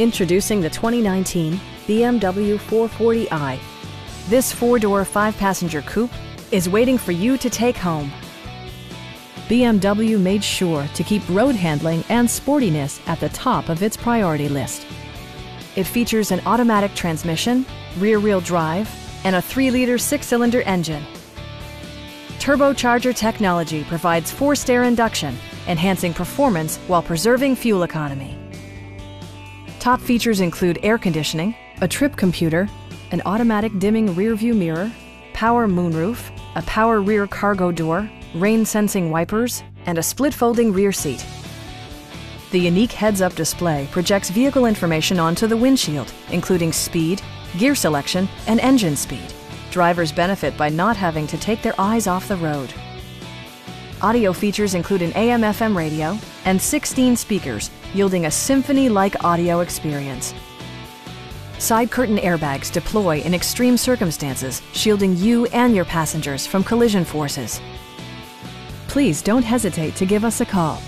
Introducing the 2019 BMW 440i. This four-door, five-passenger coupe is waiting for you to take home. BMW made sure to keep road handling and sportiness at the top of its priority list. It features an automatic transmission, rear-wheel drive, and a 3-liter six-cylinder engine. Turbocharger technology provides forced air induction, enhancing performance while preserving fuel economy. Top features include air conditioning, a trip computer, an automatic dimming rearview mirror, power moonroof, a power rear cargo door, rain-sensing wipers, and a split-folding rear seat. The unique heads-up display projects vehicle information onto the windshield, including speed, gear selection, and engine speed. Drivers benefit by not having to take their eyes off the road. Audio features include an AM-FM radio and 16 speakers, yielding a symphony-like audio experience. Side curtain airbags deploy in extreme circumstances, shielding you and your passengers from collision forces. Please don't hesitate to give us a call